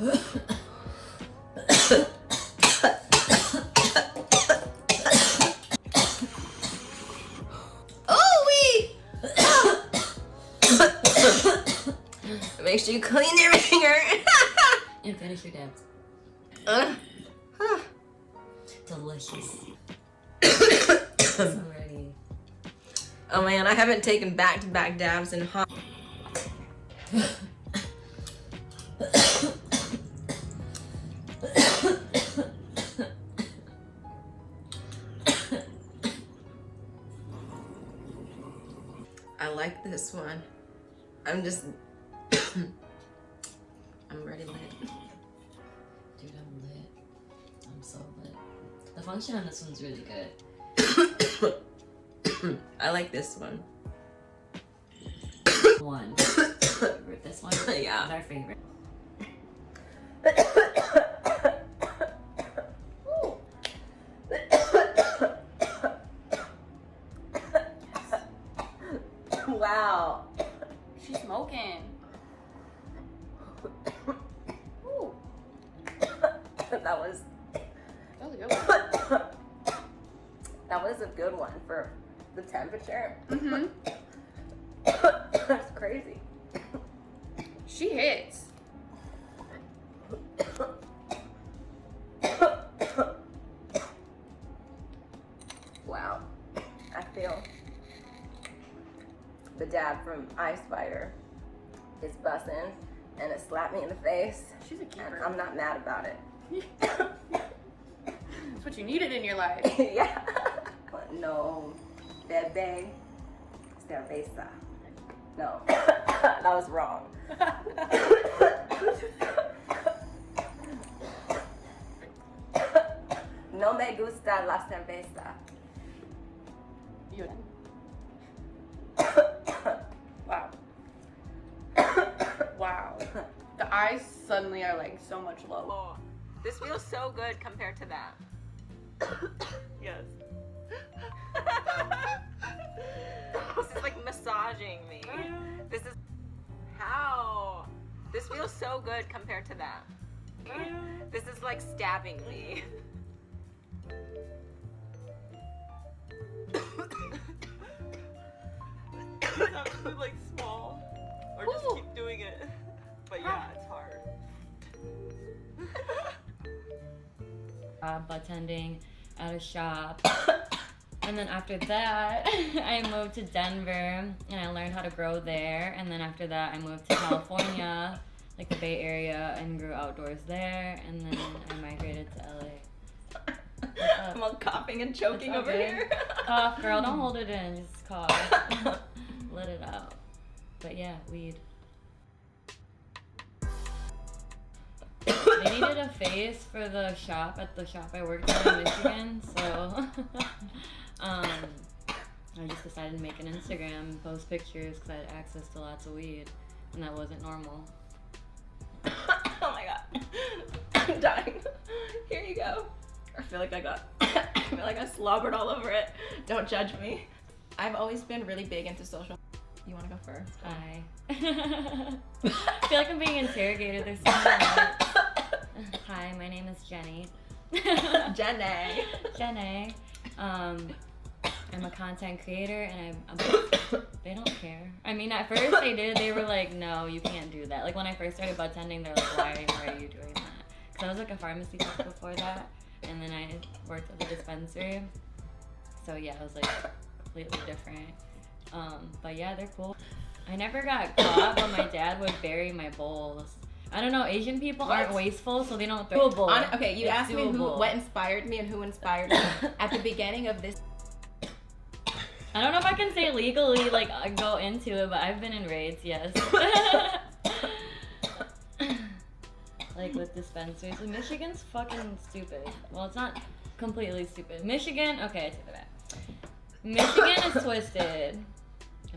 oh. Make sure you clean your finger. And finish your dabs. Uh, Delicious. so ready. oh man, I haven't taken back-to-back dabs in hot. I like this one. I'm just. I'm ready lit. Dude, I'm lit. I'm so lit. The function on this one's really good. I like this one. One. This one Yeah. is our favorite. Was a good one for the temperature. Mm-hmm. That's crazy. She hits. wow. I feel the dab from Ice Fighter is bussin' and it slapped me in the face. She's a keeper. I'm not mad about it. That's what you needed in your life. yeah. No. Bebe. Cerveza. No. that was wrong. no me gusta la cerveza. You. Wow. Wow. The eyes suddenly are like so much lower. This feels so good compared to that. yes. This is like massaging me. This is how. This feels so good compared to that. This is like stabbing me. have to be like small or just Ooh. keep doing it. But yeah, it's hard. Uh, bartending at a shop. And then after that, I moved to Denver and I learned how to grow there. And then after that, I moved to California, like the Bay Area, and grew outdoors there. And then I migrated to LA. I'm all coughing and choking over good. here. Cough, girl, don't hold it in, just cough. Let it out. But yeah, weed. They needed a face for the shop at the shop I worked at in Michigan, so um, I just decided to make an Instagram post pictures because I had access to lots of weed, and that wasn't normal. oh my god. I'm dying. Here you go. I feel like I got I feel like I slobbered all over it. Don't judge me. I've always been really big into social. You wanna go first? Hi. I feel like I'm being interrogated. There's so much. Hi, my name is Jenny. Jenny. Jenny. Um, I'm a content creator, and I'm, I'm. They don't care. I mean, at first they did. They were like, "No, you can't do that." Like when I first started bartending, they're like, "Why, why are you doing that?" Because I was like a pharmacy tech before that, and then I worked at the dispensary. So yeah, I was like completely different. Um, but yeah, they're cool. I never got caught, but my dad would bury my bowls. I don't know. Asian people aren't wasteful, so they don't throw bowl. On, okay, you It's asked me who what inspired me and who inspired me. At the beginning of this I don't know if I can say legally, like, uh, go into it, but I've been in raids, yes. like with dispensaries. Michigan's fucking stupid. Well, it's not completely stupid. Michigan, okay, I take that back. Michigan is twisted.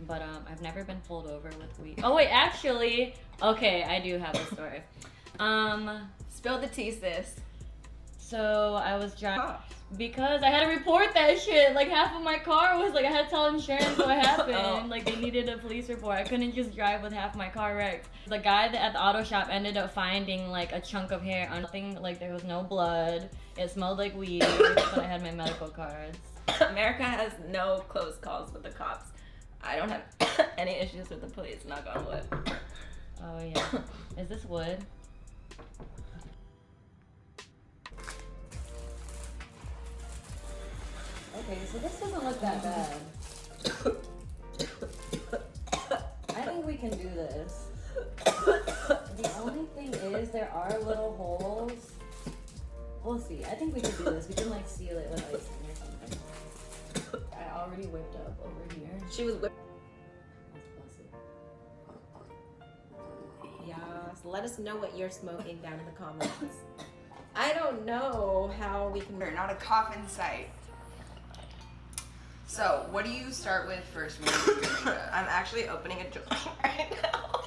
But um, I've never been pulled over with weed. Oh wait, actually, okay, I do have a story. Um, spill the tea, sis. So I was driving because I had to report that shit. Like half of my car was like I had to tell insurance what happened. Oh. Like they needed a police report. I couldn't just drive with half my car wrecked. The guy that at the auto shop ended up finding like a chunk of hair on nothing. Like there was no blood. It smelled like weed, but I had my medical cards. America has no close calls with the cops. I don't have any issues with the police, knock on wood. Oh yeah. Is this wood? Okay, so this doesn't look that bad. I think we can do this. The only thing is there are little holes. We'll see. I think we can do this. We can like seal it with icing or something. I already whipped up over here. She was whip- let us know what you're smoking down in the comments. I don't know how we can. They're not a coffin site. So, what do you start with first? I'm actually opening a joint right now.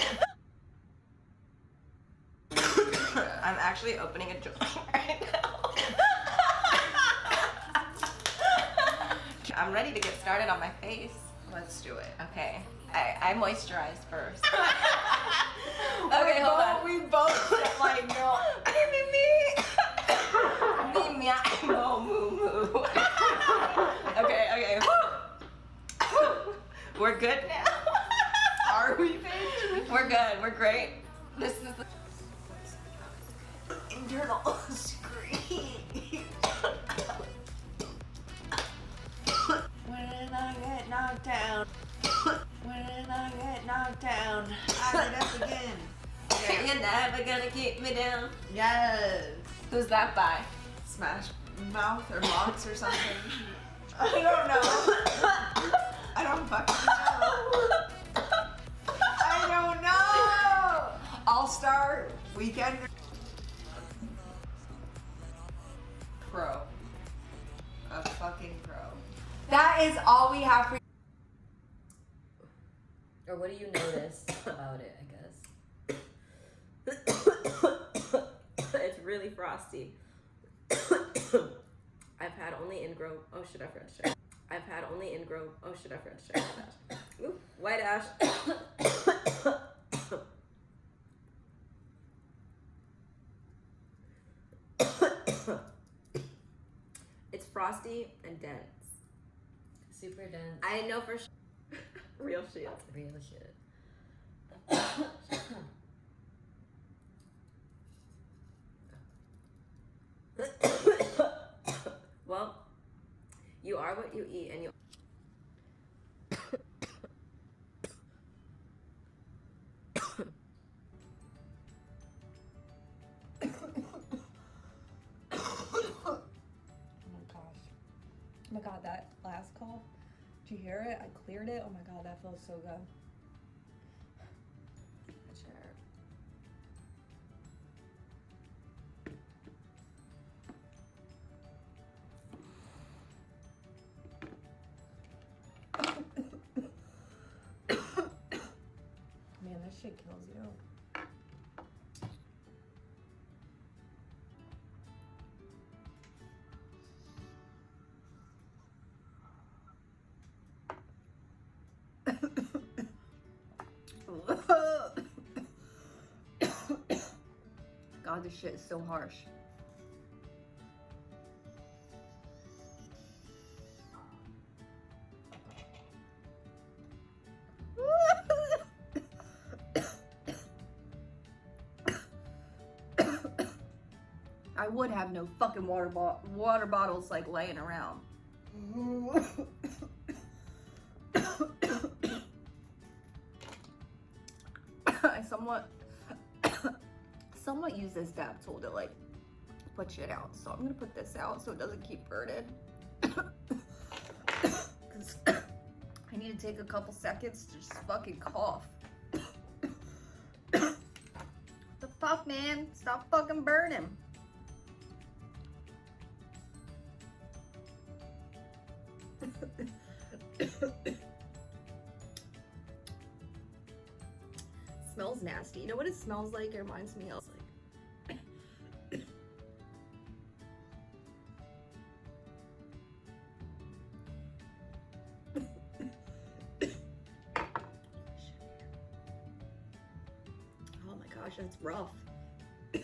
I'm actually opening a joint right now. I'm ready to get started on my face. Let's do it. Okay, I, I moisturize first. okay, hold on. We both said, like no. Me, me, me. Me, me, I- no, moo, moo. okay, okay. We're good now. Are we, bitch? We're good. We're great. This is never gonna keep me down. Yes. Who's that by? Smash mouth or locks or something. I don't know. I don't fucking know. I don't know. All Star Weekend. Pro. A fucking pro. That is all we have for. Or what do you notice about it, I guess? it's really frosty. I've had only ingrown. Oh shit! I forgot to check. I've had only ingrown. Oh shit! I forgot to check. White ash. Ooh, white ash. it's frosty and dense. Super dense. I know for sure. Real shit. Real shit. Well, you are what you eat, and you. Oh my gosh. Oh my god, that last call. Did you hear it? I cleared it. Oh my god, that feels so good. Shit kills you. God, this shit is so harsh. I would have no fucking water bo- water bottles like laying around. I somewhat somewhat use this dab tool to like put shit out. So I'm gonna put this out so it doesn't keep burning. 'Cause I need to take a couple seconds to just fucking cough. what the fuck, man? Stop fucking burning. smells like, it reminds me of like. oh my gosh, that's rough.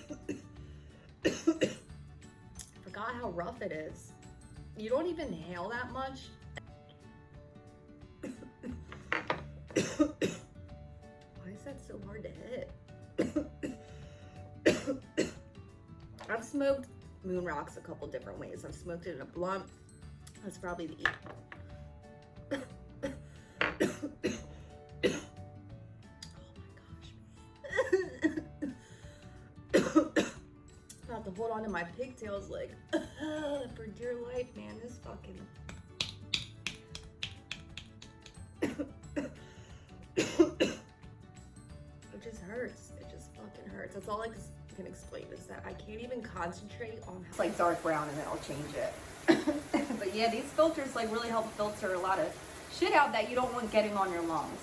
Forgot how rough it is. You don't even inhale that much. smoked moon rocks a couple different ways. I've smoked it in a blunt. That's probably the oh my gosh. Not to hold on to my pigtails like for dear life, man. This fucking it just hurts. It just fucking hurts. That's all I can- can explain is that I can't even concentrate on it's like dark brown and then I'll change it. but yeah, these filters like really help filter a lot of shit out that you don't want getting on your lungs.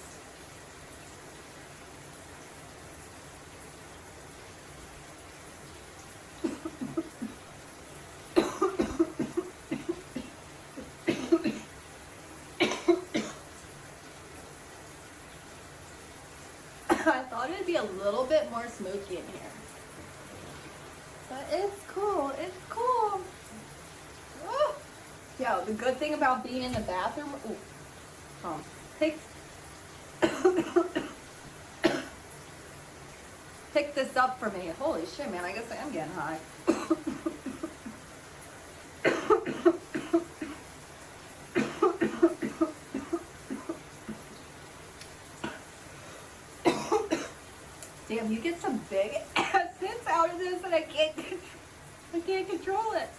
I thought it'd be a little bit more smoky in here. It's cool. It's cool. Oh. Yo, the good thing about being in the bathroom. Ooh, um, pick, pick this up for me. Holy shit, man! I guess I am getting high. Damn, you get some big this, and I can't, I can't control it.